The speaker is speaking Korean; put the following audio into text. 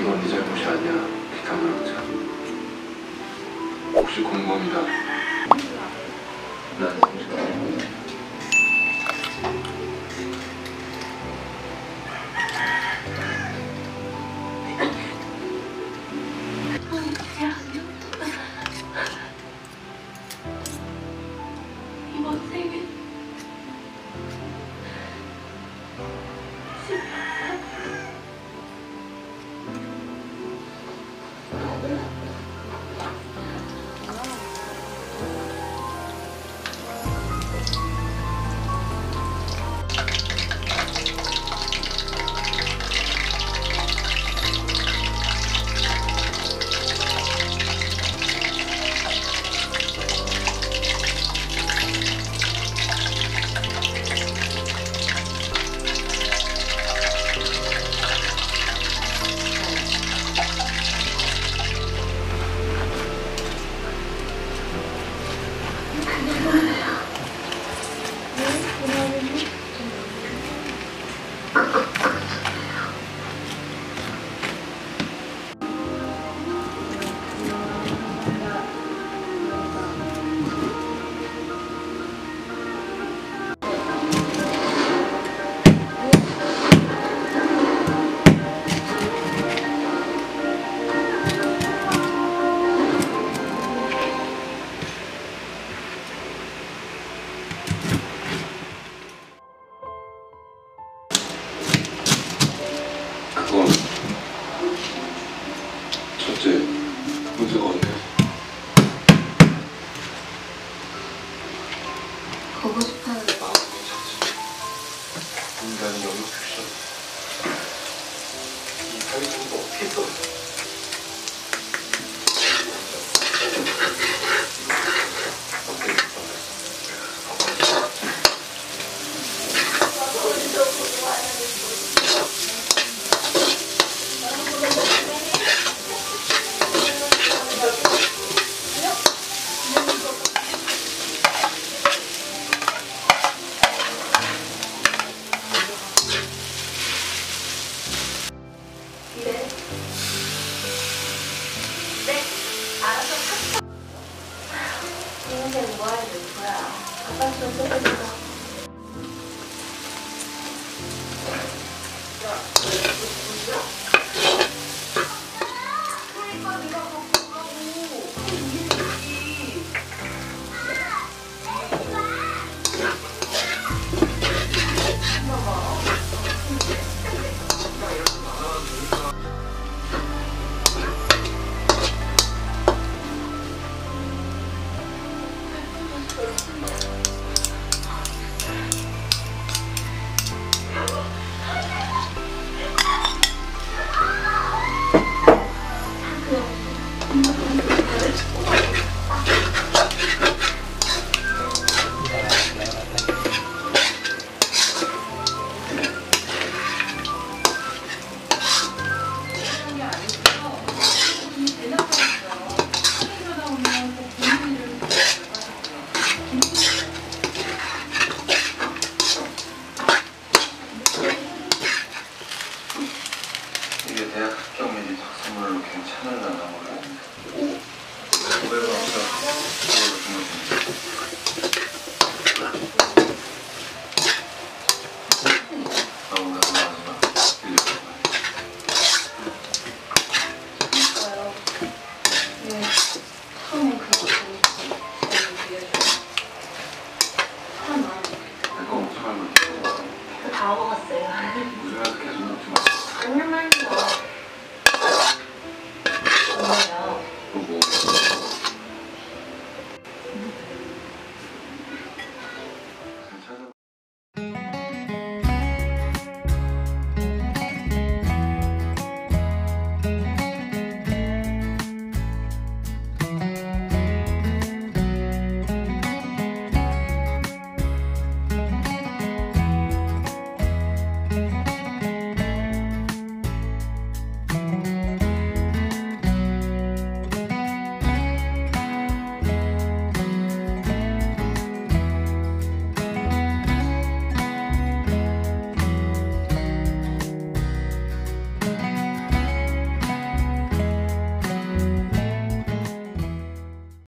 이건 네 잘못이 아니야. 비타민학자. 혹시 공범이다. 난 어때? 보고 싶어요. 마음이 괜찮지. 인간이 영역 픽션. 이 사회적으로 어떻게 써? 인생 뭐 하는 거야? 아빠 좀 써주세요. 괜찮을라나 몰라. 500원 없어. 다 먹었어요.